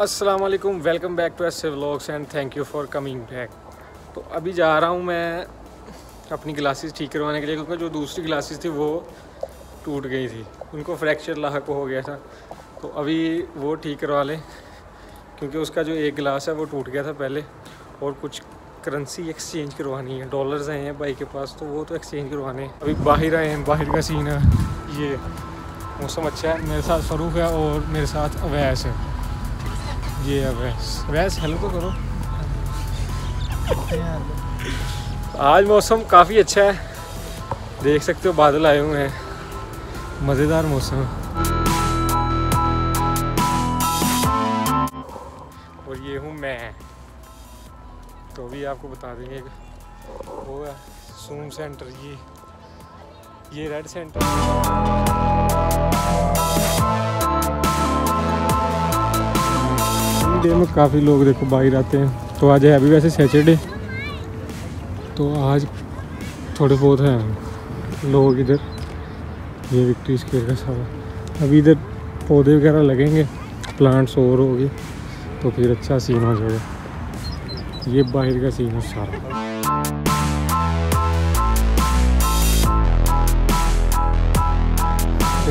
अस्सलाम वालेकुम welcome back to S vlogs and thank you for coming back तो अभी जा रहा हूँ मैं अपनी ग्लासेस ठीक करवाने के लिए क्योंकि जो दूसरी ग्लासेस थी वो टूट गई थी। उनको फ्रैक्चर लाक हो गया था। तो अभी वो ठीक करवा लें, क्योंकि उसका जो एक गिलास है वो टूट गया था पहले और कुछ करेंसी एक्सचेंज करवानी है। डॉलर्स आए हैं, भाई के पास तो वो तो एक्सचेंज करवाने हैं। अभी बाहर आए हैं, बाहर का सीन है। ये मौसम अच्छा है, मेरे साथ फ़रूख है और मेरे साथ अवैस है। ये अवैस अवैस हेलो तो करो। आज मौसम काफ़ी अच्छा है। देख सकते हो, बादल आए हुए हैं। मज़ेदार मौसम। और ये हूँ मैं। तो भी आपको बता देंगे वो है सूम सेंटर ये ये रेड सेंटर डे में काफ़ी लोग देखो बाहर आते हैं। तो आज है अभी वैसे सैटरडे तो आज थोड़े बहुत हैं लोग इधर। ये विक्ट्री स्केयर का सारा। अभी इधर पौधे वगैरह लगेंगे प्लांट्स और होगी तो फिर अच्छा सीन हो जाएगा। ये बाहर का सीन है सारा।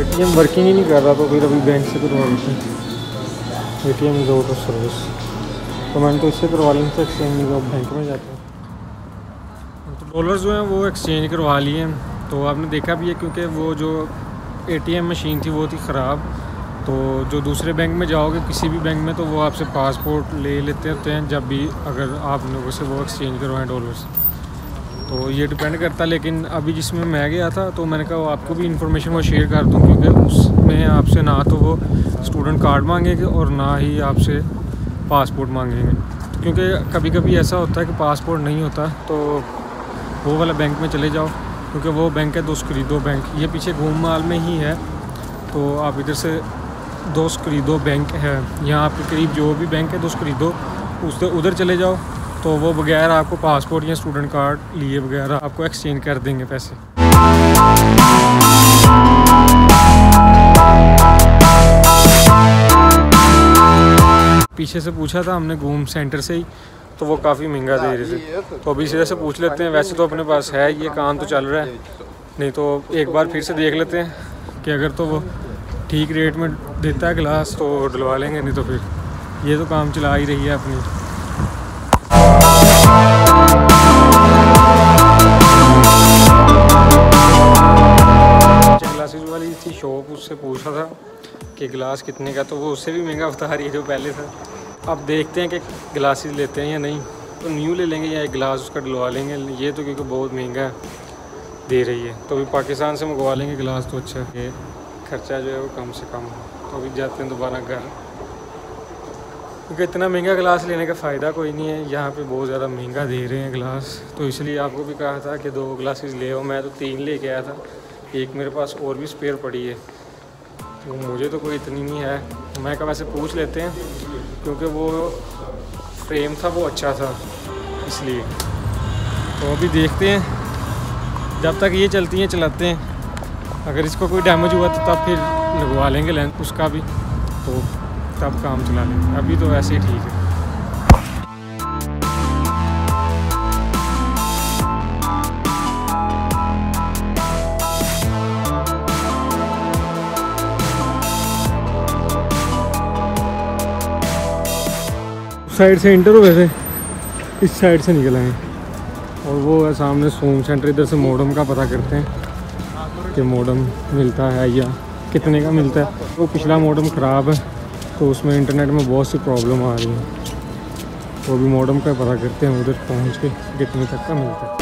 एटीएम वर्किंग ही नहीं कर रहा तो फिर अभी बैंक से करवा लेते हैं। A T M is out of service तो मैंने तो इससे करवा ली तो एक्सचेंज बैंक में जाते हैं। तो डॉलर जो हैं वो एक्सचेंज करवा लिए। हैं तो आपने देखा भी है क्योंकि वो जो एटीएम मशीन थी वो थी ख़राब। तो जो दूसरे बैंक में जाओगे, किसी भी बैंक में तो वो आपसे पासपोर्ट ले लेते होते हैं जब भी अगर आप लोगों से वो एक्सचेंज करवाएँ डॉलर्स तो ये डिपेंड करता है लेकिन अभी जिसमें मैं गया था तो मैंने कहा आपको भी इन्फॉर्मेशन वो शेयर कर दूँ, क्योंकि उसमें आपसे ना तो वो स्टूडेंट कार्ड मांगेंगे और ना ही आपसे पासपोर्ट मांगेंगे। क्योंकि कभी कभी ऐसा होता है कि पासपोर्ट नहीं होता तो वो वाला बैंक में चले जाओ, क्योंकि वो बैंक है, दोस्त खरीदो बैंक ये पीछे घूम माल में ही है तो आप इधर से दोस्त खरीदो बैंक है, यहाँ आपके करीब जो भी बैंक है, दोस्त खरीदो उस उधर चले जाओ। तो वो बगैर आपको पासपोर्ट या स्टूडेंट कार्ड लिए बगैर आपको एक्सचेंज कर देंगे पैसे। पीछे से पूछा था हमने घूम सेंटर से ही तो वो काफ़ी महँगा दे रहे थे। तो अभी सीधे से पूछ लेते हैं, वैसे तो अपने पास है, ये काम तो चल रहा है। नहीं तो एक बार फिर से देख लेते हैं कि अगर तो वो ठीक रेट में देता है गिलास तो डलवा लेंगे, नहीं तो फिर। ये तो काम चला ही रही है अपनी। ग्लासेस वाली थी शॉप उससे पूछा था कि गिलास कितने का तो वो उससे भी महँगा बता रही है जो पहले था। अब देखते हैं कि गिलासेस लेते हैं या नहीं। तो न्यू ले लेंगे या एक गिलास उसका डलवा लेंगे। ये तो क्योंकि बहुत महँगा दे रही है। तो अभी पाकिस्तान से मंगवा लेंगे गिलास तो अच्छा ये खर्चा जो है वो कम से कम। हो तो अभी जाते हैं दोबारा घर। क्योंकि इतना महँगा गिलास लेने का फ़ायदा कोई नहीं है। यहाँ पे बहुत ज़्यादा महँगा दे रहे हैं गिलास। तो इसलिए आपको भी कहा था कि दो ग्लासेस ले आओ। मैं तो तीन लेके आया था। एक मेरे पास और भी स्पेयर पड़ी है। तो मुझे तो कोई इतनी नहीं है। मैं कहा वैसे पूछ लेते हैं? क्योंकि वो फ्रेम था, वो अच्छा था। इसलिए। तो अभी देखते हैं। जब तक ये चलती हैं, चलाते हैं। अगर इसको कोई डैमेज हुआ तो तब फिर लगवा लेंगे लेंथ उसका भी। तो तब काम चला लेंगे अभी तो वैसे ही ठीक है। साइड से इंटर हुए थे इस साइड से निकल आए। और वो है सामने सोम सेंटर, इधर से मोडम का पता करते हैं कि मोडम मिलता है या कितने का मिलता है। वो पिछला मोडम ख़राब है। तो उसमें इंटरनेट में बहुत सी प्रॉब्लम आ रही है। वो भी मॉडम का पता करते हैं, उधर पहुँच के कितने तक का मिलता है।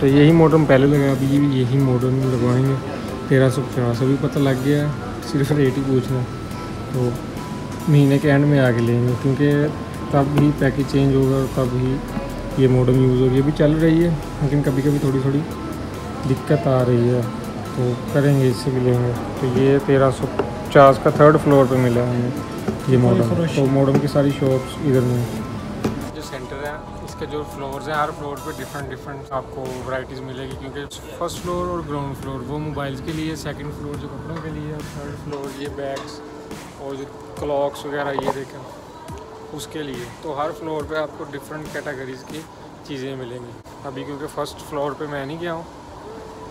तो यही मॉडम पहले लगा, अभी भी यही मॉडम लगवाएँगे। तेरह सौ पचास अभी पता लग गया सिर्फ़ रेट ही पूछना तो महीने के एंड में आके लेंगे, क्योंकि तब ही पैकेज चेंज होगा और तब ही ये मॉडम यूज़ होगी अभी चल रही है लेकिन कभी कभी थोड़ी थोड़ी दिक्कत आ रही है तो करेंगे इससे भी लेंगे। तो ये तेरह सौ पचास का थर्ड फ्लोर पे मिला हमें ये मॉडम तो मॉडम की सारी शॉप्स इधर में। जो सेंटर है इसके जो फ्लोर्स हैं हर फ्लोर पे डिफरेंट डिफरेंट आपको वैरायटीज़ मिलेगी क्योंकि फ़र्स्ट फ्लोर और ग्राउंड फ्लोर वो मोबाइल्स के लिए सेकंड फ्लोर जो कपड़ों के लिए और थर्ड फ्लोर ये बैग्स और जो क्लॉक्स वगैरह ये देखें। उसके लिए। तो हर फ्लोर पे आपको डिफरेंट कैटेगरीज़ की चीज़ें मिलेंगी। अभी क्योंकि फ़र्स्ट फ्लोर पे मैं नहीं गया हूँ,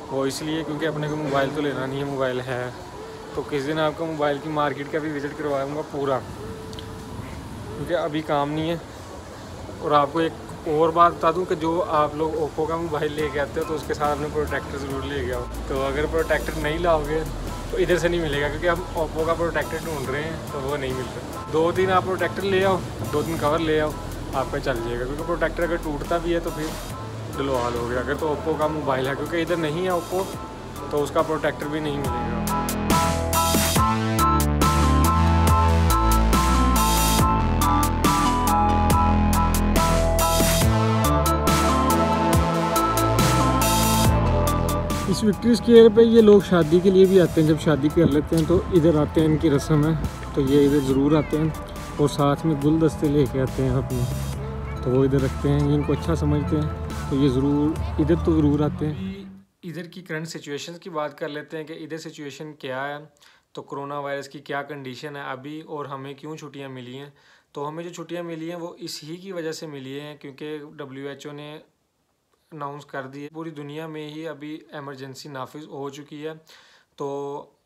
वो इसलिए क्योंकि अपने को मोबाइल तो लेना नहीं है मोबाइल है। तो किस दिन आपको मोबाइल की मार्केट का भी विज़िट करवाऊँगा पूरा। क्योंकि अभी काम नहीं है। और आपको एक और बात बता दूँ कि जो आप लोग ओप्पो का मोबाइल लेके आते हो तो उसके साथ अपने प्रोटेक्टर ज़रूर ले गया हो तो अगर प्रोटेक्टर नहीं लाओगे तो इधर से नहीं मिलेगा, क्योंकि हम ओप्पो का प्रोटेक्टर ढूंढ रहे हैं तो वो नहीं मिलता। दो दिन आप प्रोटेक्टर ले आओ, दो दिन कवर ले आओ आपका चल जाएगा। क्योंकि प्रोटेक्टर अगर टूटता भी है तो फिर डलवा लोगे अगर तो ओप्पो का मोबाइल है, क्योंकि इधर नहीं है ओप्पो तो उसका प्रोटेक्टर भी नहीं मिलेगा। इस विक्ट्री स्केयर पे ये लोग शादी के लिए भी आते हैं, जब शादी कर लेते हैं तो इधर आते हैं, इनकी रस्म है तो ये इधर ज़रूर आते हैं और साथ में गुलदस्ते लेके आते हैं अपने। तो वो इधर रखते हैं इनको अच्छा समझते हैं तो ये ज़रूर, इधर तो ज़रूर आते हैं। इधर की करंट सिचुएशन की बात कर लेते हैं कि इधर सिचुएशन क्या है तो कोरोना वायरस की क्या कंडीशन है अभी और हमें क्यों छुट्टियाँ मिली हैं? तो हमें जो छुट्टियाँ मिली हैं वो इस ही की वजह से मिली हैं, क्योंकि डब्ल्यू एच ओ ने अनाउंस कर दी है। पूरी दुनिया में ही अभी एमरजेंसी नाफिज हो चुकी है। तो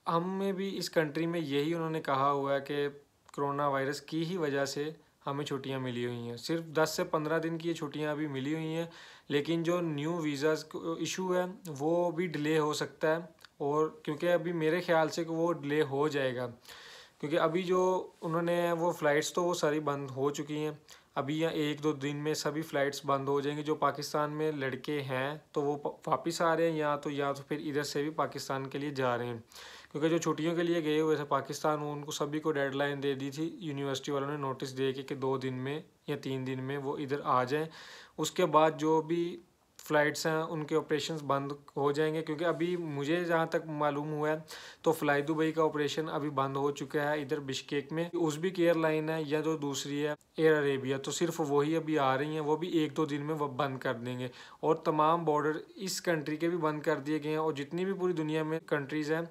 हमें भी इस कंट्री में यही उन्होंने कहा हुआ है कि कोरोना वायरस की ही वजह से हमें छुट्टियाँ मिली हुई हैं। सिर्फ़ 10 से 15 दिन की ये छुट्टियाँ अभी मिली हुई हैं, लेकिन जो न्यू वीज़ाज़ इशू है, वो भी डिले हो सकता है और क्योंकि अभी मेरे ख्याल से कि वो डिले हो जाएगा। क्योंकि अभी जो उन्होंने वो फ़्लाइट्स तो वो सारी बंद हो चुकी हैं। अभी या एक दो दिन में सभी फ़्लाइट्स बंद हो जाएँगी। जो पाकिस्तान में लड़के हैं तो वो वापस आ रहे हैं या तो या तो फिर इधर से भी पाकिस्तान के लिए जा रहे हैं। क्योंकि जो छुट्टियों के लिए गए हुए थे पाकिस्तान उनको सभी को डेडलाइन दे दी थी। यूनिवर्सिटी वालों ने नोटिस दे के, कि दो दिन में या तीन दिन में वो इधर आ जाएँ। उसके बाद जो भी फ़्लाइट्स हैं, उनके ऑपरेशन बंद हो जाएँगे, क्योंकि अभी मुझे जहाँ तक मालूम हुआ है तो फ़्लाई दुबई का ऑपरेशन अभी बंद हो चुका है, इधर बिश्केक में। उस भी उजबिक एयरलाइन है, या जो दूसरी है एयर अरेबिया तो सिर्फ़ वही अभी आ रही हैं, वो भी एक दो दिन में वो बंद कर देंगे। और तमाम बॉर्डर इस कंट्री के भी बंद कर दिए गए हैं, और जितनी भी पूरी दुनिया में कंट्रीज़ हैं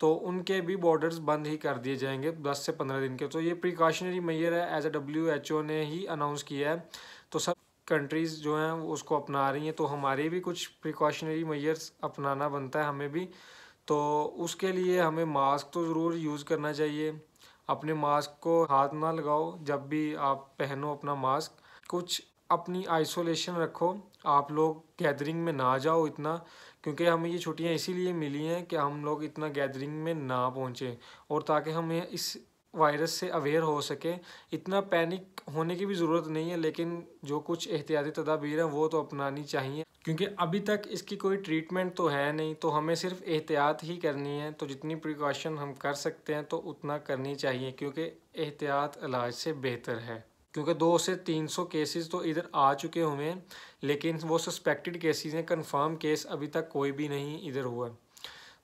तो उनके भी बॉर्डर्स बंद ही कर दिए जाएँगे, दस से पंद्रह दिन के। तो ये प्रिकॉशनरी मैयर है as a W H O ने ही अनाउंस किया है तो सब कंट्रीज़ जो हैं उसको अपना रही हैं तो हमारे भी कुछ प्रिकॉशनरी मैयर्स अपनाना बनता है हमें भी। तो उसके लिए हमें मास्क तो ज़रूर यूज़ करना चाहिए। अपने मास्क को हाथ ना लगाओ, जब भी आप पहनो अपना मास्क कुछ अपनी आइसोलेशन रखो। आप लोग गैदरिंग में ना जाओ इतना, क्योंकि हमें ये छुट्टियाँ इसीलिए मिली हैं कि हम लोग इतना गैदरिंग में ना पहुँचें। और ताकि हमें इस वायरस से अवेयर हो सके। इतना पैनिक होने की भी ज़रूरत नहीं है, लेकिन जो कुछ एहतियाती तदाबीर हैं, वो तो अपनानी चाहिए। क्योंकि अभी तक इसकी कोई ट्रीटमेंट तो है नहीं तो हमें सिर्फ़ एहतियात ही करनी है। तो जितनी प्रिकॉशन हम कर सकते हैं तो उतना करनी चाहिए, क्योंकि एहतियात इलाज से बेहतर है। क्योंकि दो से तीन सौ केसेस तो इधर आ चुके हुए हैं, लेकिन वो सस्पेक्टेड केसेस हैं कन्फर्म केस अभी तक कोई भी नहीं इधर हुआ।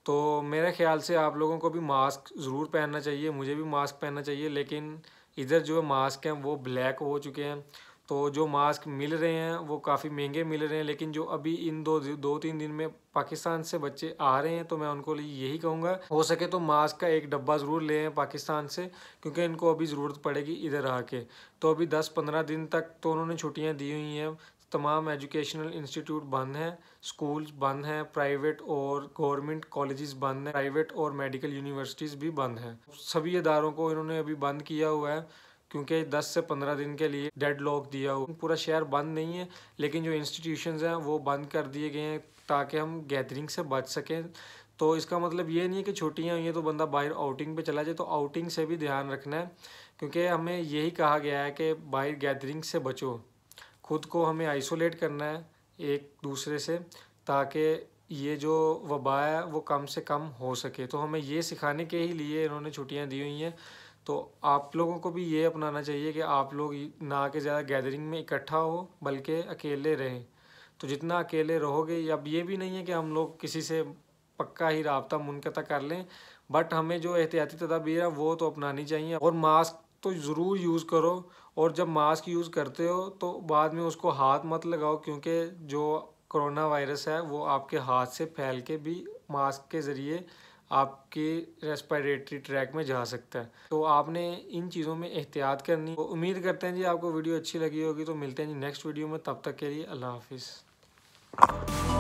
तो मेरे ख्याल से आप लोगों को भी मास्क ज़रूर पहनना चाहिए, मुझे भी मास्क पहनना चाहिए, लेकिन इधर जो मास्क हैं वो ब्लैक हो चुके हैं। तो जो मास्क मिल रहे हैं वो काफ़ी महँगे मिल रहे हैं, लेकिन जो अभी इन दो दो तीन दिन में पाकिस्तान से बच्चे आ रहे हैं तो मैं उनको लिए यही कहूँगा। हो सके तो मास्क का एक डब्बा ज़रूर ले लें पाकिस्तान से, क्योंकि इनको अभी ज़रूरत पड़ेगी इधर आके। तो अभी दस पंद्रह दिन तक तो उन्होंने छुट्टियाँ दी हुई हैं तमाम एजुकेशनल इंस्टीट्यूट बंद हैं, स्कूल्स बंद हैं, प्राइवेट और गवर्नमेंट कॉलेजेस बंद हैं, प्राइवेट और मेडिकल यूनिवर्सिटीज़ भी बंद हैं। सभी इदारों को इन्होंने अभी बंद किया हुआ है, क्योंकि 10 से 15 दिन के लिए डेड लॉक दिया हुआ पूरा शहर बंद नहीं है, लेकिन जो इंस्टीट्यूशंस हैं वो बंद कर दिए गए हैं ताकि हम गैदरिंग से बच सकें। तो इसका मतलब ये नहीं है कि छुट्टियाँ हुई हैं तो बंदा बाहर आउटिंग पे चला जाए तो आउटिंग से भी ध्यान रखना है, क्योंकि हमें यही कहा गया है कि बाहर गैदरिंग से बचो। खुद को हमें आइसोलेट करना है एक दूसरे से, ताकि ये जो वबा है वो कम से कम हो सके। तो हमें ये सिखाने के ही लिए इन्होंने छुट्टियाँ दी हुई हैं। तो आप लोगों को भी ये अपनाना चाहिए कि आप लोग ना के ज़्यादा गैदरिंग में इकट्ठा हो, बल्कि अकेले रहें। तो जितना अकेले रहोगे, अब ये भी नहीं है कि हम लोग किसी से पक्का ही रबता मुनक़ कर लें बट हमें जो एहतियाती तदाबीर है वो तो अपनानी चाहिए। और मास्क तो ज़रूर यूज़ करो और जब मास्क यूज़ करते हो तो बाद में उसको हाथ मत लगाओ क्योंकि जो कोरोना वायरस है वो आपके हाथ से फैल के भी मास्क के ज़रिए आपके रेस्पिरेटरी ट्रैक में जा सकता है। तो आपने इन चीज़ों में एहतियात करनी। तो उम्मीद करते हैं जी आपको वीडियो अच्छी लगी होगी। तो मिलते हैं जी नेक्स्ट वीडियो में। तब तक के लिए अल्लाह हाफिज़।